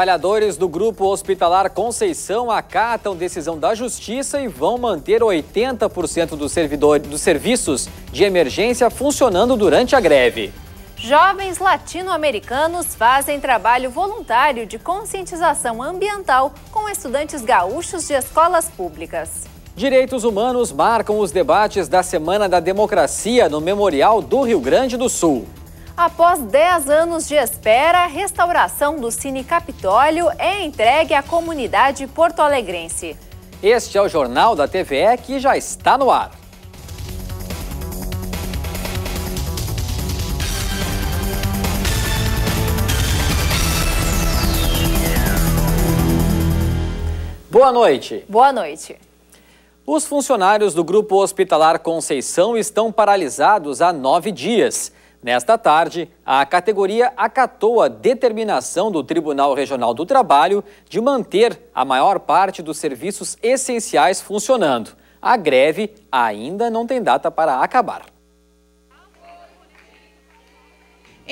Trabalhadores do Grupo Hospitalar Conceição acatam decisão da Justiça e vão manter 80% dos, servidores, dos serviços de emergência funcionando durante a greve. Jovens latino-americanos fazem trabalho voluntário de conscientização ambiental com estudantes gaúchos de escolas públicas. Direitos humanos marcam os debates da Semana da Democracia no Memorial do Rio Grande do Sul. Após 10 anos de espera, a restauração do Cine Capitólio é entregue à comunidade porto-alegrense. Este é o Jornal da TVE que já está no ar. Boa noite. Boa noite. Os funcionários do Grupo Hospitalar Conceição estão paralisados há nove dias. Nesta tarde, a categoria acatou a determinação do Tribunal Regional do Trabalho de manter a maior parte dos serviços essenciais funcionando. A greve ainda não tem data para acabar.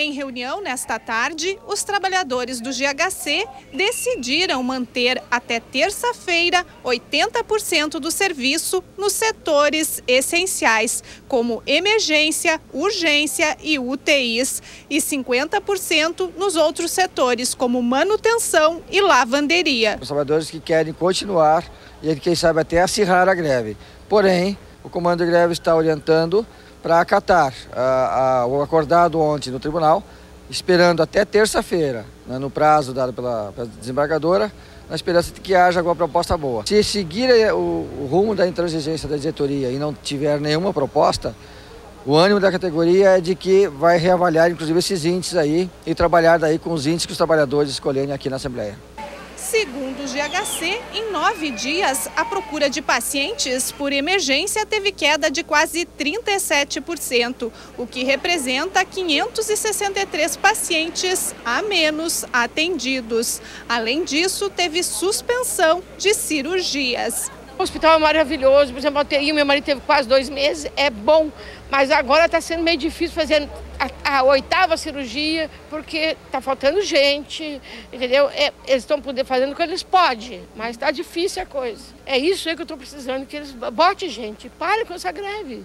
Em reunião nesta tarde, os trabalhadores do GHC decidiram manter até terça-feira 80% do serviço nos setores essenciais, como emergência, urgência e UTIs, e 50% nos outros setores, como manutenção e lavanderia. Os trabalhadores que querem continuar e, quem sabe, até acirrar a greve. Porém, o comando de greve está orientando para acatar o acordado ontem no tribunal, esperando até terça-feira, né, no prazo dado pela, pela, desembargadora, na esperança de que haja alguma proposta boa. Se seguir o, o rumo da intransigência da diretoria e não tiver nenhuma proposta, o ânimo da categoria é de que vai reavaliar, inclusive, esses índices aí e trabalhar daí com os índices que os trabalhadores escolherem aqui na Assembleia. Segundo o GHC, em nove dias, a procura de pacientes por emergência teve queda de quase 37%, o que representa 563 pacientes a menos atendidos. Além disso, teve suspensão de cirurgias. O hospital é maravilhoso, por exemplo, a UTI, meu marido teve quase dois meses, é bom, mas agora está sendo meio difícil fazer a, a oitava cirurgia, porque está faltando gente, entendeu? É, eles estão fazendo o que eles podem, mas está difícil a coisa. É isso aí que eu estou precisando, que eles botem gente, pare com essa greve.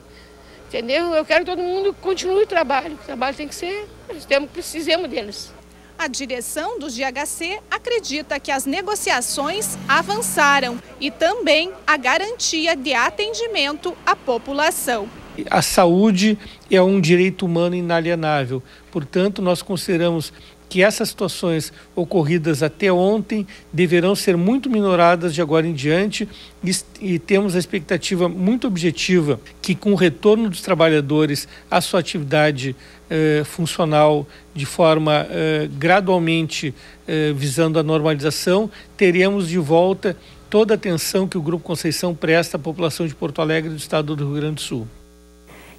Entendeu? Eu quero que todo mundo continue o trabalho. O trabalho tem que ser, nós temos, precisamos deles. A direção do GHC acredita que as negociações avançaram e também a garantia de atendimento à população. A saúde é um direito humano inalienável, portanto, nós consideramos que essas situações ocorridas até ontem deverão ser muito minoradas de agora em diante e, e, temos a expectativa muito objetiva que com o retorno dos trabalhadores à sua atividade eh, funcional de forma eh, gradualmente eh, visando a normalização, teremos de volta toda a atenção que o Grupo Conceição presta à população de Porto Alegre do estado do Rio Grande do Sul.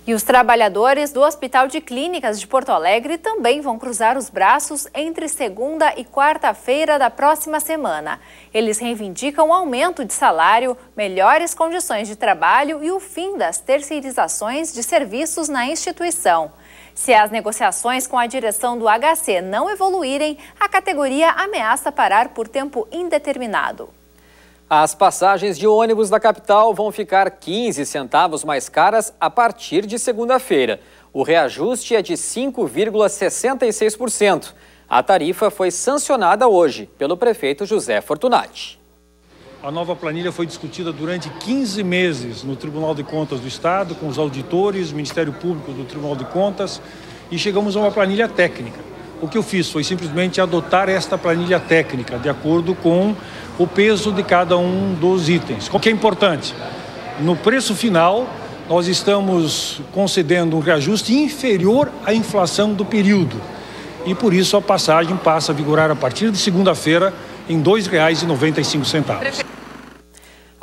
E os trabalhadores do Hospital de Clínicas de Porto Alegre também vão cruzar os braços entre segunda e quarta-feira da próxima semana. Eles reivindicam aumento de salário, melhores condições de trabalho e o fim das terceirizações de serviços na instituição. Se as negociações com a direção do HC não evoluírem, a categoria ameaça parar por tempo indeterminado. As passagens de ônibus da capital vão ficar 15 centavos mais caras a partir de segunda-feira. O reajuste é de 5,66%. A tarifa foi sancionada hoje pelo prefeito José Fortunati. A nova planilha foi discutida durante 15 meses no Tribunal de Contas do Estado, com os auditores, Ministério Público do Tribunal de Contas, e chegamos a uma planilha técnica. O que eu fiz foi simplesmente adotar esta planilha técnica, de acordo com o peso de cada um dos itens. O que é importante? No preço final, nós estamos concedendo um reajuste inferior à inflação do período. E por isso a passagem passa a vigorar a partir de segunda-feira em R$ 2,95.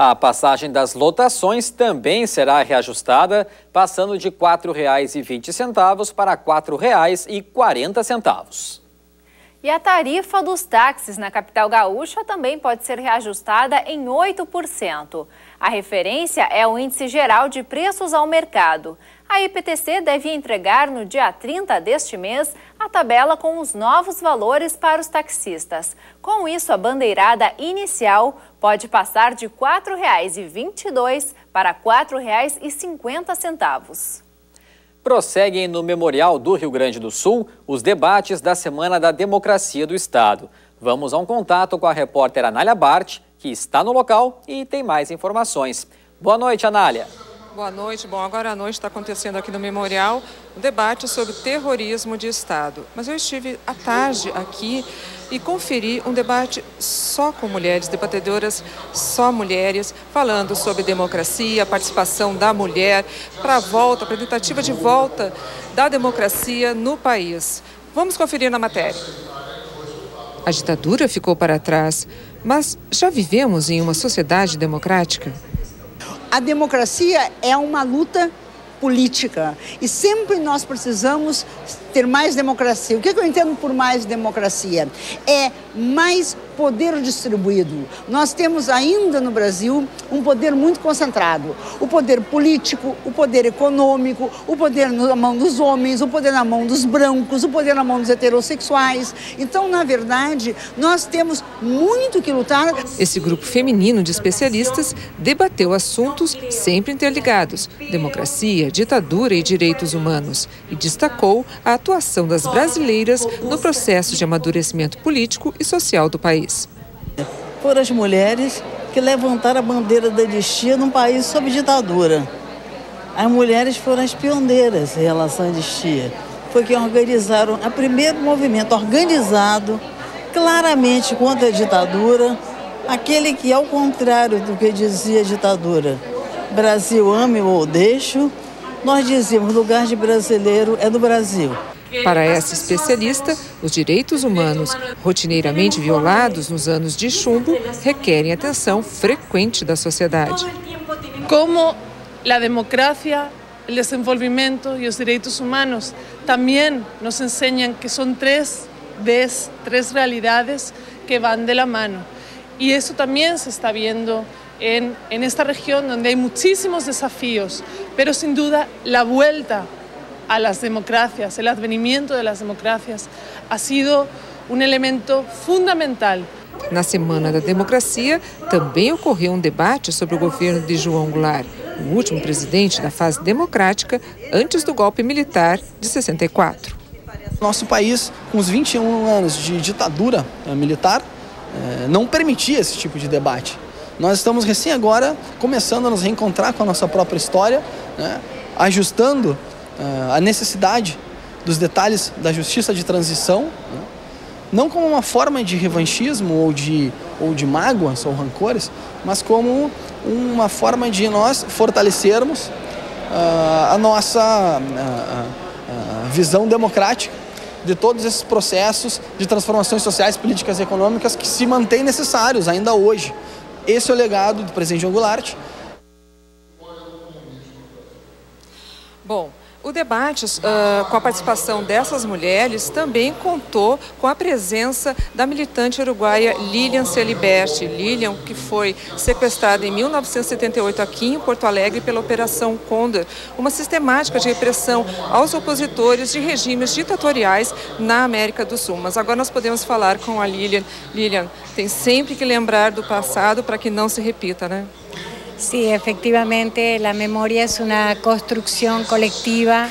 A passagem das lotações também será reajustada, passando de R$ 4,20 para R$ 4,40. E a tarifa dos táxis na capital gaúcha também pode ser reajustada em 8%. A referência é o Índice Geral de Preços ao Mercado. A IPTC deve entregar no dia 30 deste mês a tabela com os novos valores para os taxistas. Com isso, a bandeirada inicial pode passar de R$ 4,22 para R$ 4,50. Prosseguem no Memorial do Rio Grande do Sul os debates da Semana da Democracia do Estado. Vamos a um contato com a repórter Anália Bart, que está no local e tem mais informações. Boa noite, Anália. Boa noite. Bom, agora à noite está acontecendo aqui no Memorial um debate sobre terrorismo de Estado. Mas eu estive à tarde aqui e conferi um debate só com mulheres, debatedoras só mulheres, falando sobre democracia, participação da mulher, para a volta, para a tentativa de volta da democracia no país. Vamos conferir na matéria. A ditadura ficou para trás, mas já vivemos em uma sociedade democrática? A democracia é uma luta política e sempre nós precisamos ter mais democracia. O que, eu entendo por mais democracia? É mais poder distribuído. Nós temos ainda no Brasil um poder muito concentrado: o poder político, o poder econômico, o poder na mão dos homens, o poder na mão dos brancos, o poder na mão dos heterossexuais. Então, na verdade, nós temos muito que lutar. Esse grupo feminino de especialistas debateu assuntos sempre interligados: democracia, ditadura e direitos humanos, e destacou a atuação das brasileiras no processo de amadurecimento político e social do país. Foram as mulheres que levantaram a bandeira da anistia num país sob ditadura. As mulheres foram as pioneiras em relação à anistia. Foi quem organizaram o primeiro movimento organizado claramente contra a ditadura, aquele que, ao contrário do que dizia a ditadura, Brasil ame ou deixo, nós dizíamos lugar de brasileiro é do Brasil. Para essa especialista, os direitos humanos, rotineiramente violados nos anos de chumbo, requerem atenção frequente da sociedade. Como a democracia, o desenvolvimento e os direitos humanos também nos ensinam que são três ves, três realidades que vão de la mano. E isso também se está vendo en, en esta región donde hay muchísimos desafíos, pero sin duda la vuelta a las democracias, el advenimiento de las democracias, ha sido um elemento fundamental. Na Semana da Democracia, também ocorreu um debate sobre o governo de João Goulart, o último presidente da fase democrática antes do golpe militar de 64. Nosso país, com os 21 anos de ditadura eh, militar, eh, não permitia esse tipo de debate. Nós estamos recém agora começando a nos reencontrar com a nossa própria história, né? ajustando a necessidade dos detalhes da justiça de transição, né? não como uma forma de revanchismo ou de, ou de mágoas ou rancores, mas como uma forma de nós fortalecermos uh, a nossa uh, visão democrática de todos esses processos de transformações sociais, políticas e econômicas que se mantêm necessários ainda hoje. Esse é o legado do presidente Goulart. Bom, o debate uh, com a participação dessas mulheres também contou com a presença da militante uruguaia Lilian Celiberti. Lilian, que foi sequestrada em 1978 aqui em Porto Alegre pela Operação Condor, uma sistemática de repressão aos opositores de regimes ditatoriais na América do Sul. Mas agora nós podemos falar com a Lilian. Lilian, tem sempre que lembrar do passado para que não se repita, né? Sí, efectivamente, la memoria es una construcción colectiva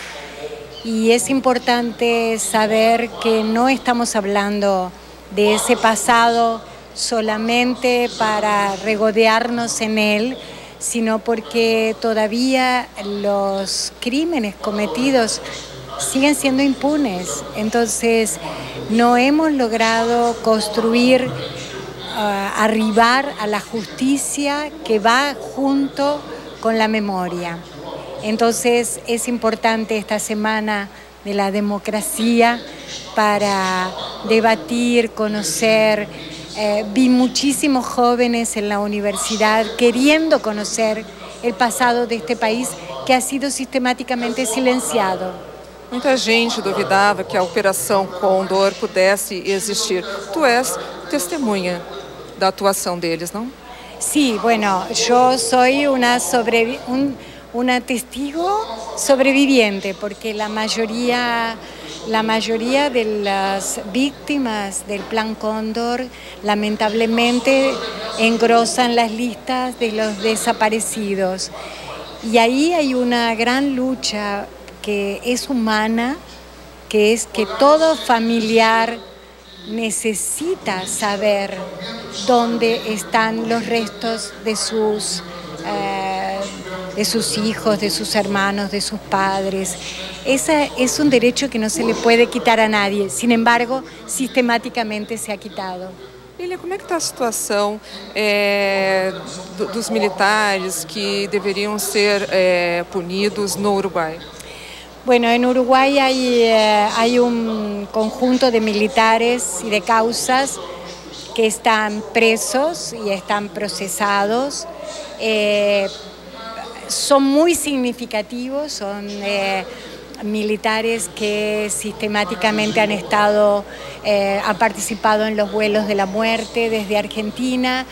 y es importante saber que no estamos hablando de ese pasado solamente para regodearnos en él, sino porque todavía los crímenes cometidos siguen siendo impunes. Entonces, no hemos logrado construir arribar a la justicia que va junto con la memoria. Entonces es importante esta semana de la democracia para debatir, conocer. Eh, vi muchísimos jóvenes en la universidad queriendo conocer el pasado de este país que ha sido sistemáticamente silenciado. Muita gente duvidava que a Operação Condor pudesse existir. Tu és testemunha da atuação deles, não? Sí, bueno, yo soy una, testigo sobreviviente porque la mayoría la mayoría de las víctimas del Plan Cóndor lamentablemente engrosan las listas de los desaparecidos. Y ahí hay una gran lucha que es humana, que es que todo familiar necesita saber dónde están los restos de sus, eh, de sus hijos, de sus hermanos, de sus padres. Ese es un derecho que no se le puede quitar a nadie, sin embargo, sistemáticamente se ha quitado. Lilia, como é que está a situação é, dos militares que deveriam ser é, punidos no Uruguai? Bueno, en Uruguay hay, eh, hay, un conjunto de militares y de causas que están presos y están procesados. Eh, son muy significativos, son eh, militares que sistemáticamente han estado, han participado en los vuelos de la muerte desde Argentina,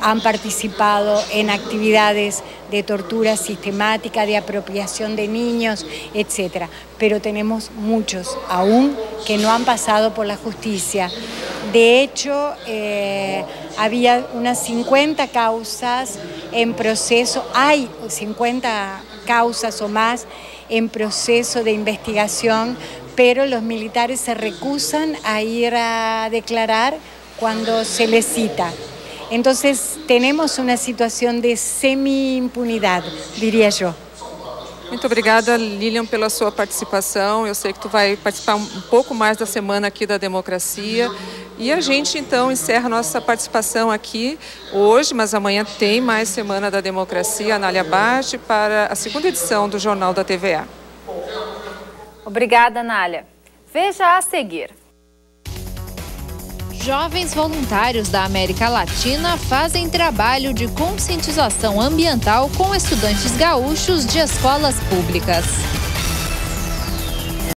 han participado en actividades de tortura sistemática, de apropiación de niños, etc. Pero tenemos muchos aún que no han pasado por la justicia. De hecho, eh, había unas 50 causas en proceso, hay 50 causas o más en proceso de investigación, pero los militares se recusan a ir a declarar cuando se les cita. Entonces tenemos una situación de semi-impunidad, diria eu. Muito obrigada, Lilian, pela sua participação. Eu sei que tu vai participar um pouco mais da semana aqui da democracia. E a gente então encerra nossa participação aqui hoje, mas amanhã tem mais Semana da Democracia, Anália Bate, para a segunda edição do Jornal da TVA. Obrigada, Anália. Veja a seguir. Jovens voluntários da América Latina fazem trabalho de conscientização ambiental com estudantes gaúchos de escolas públicas.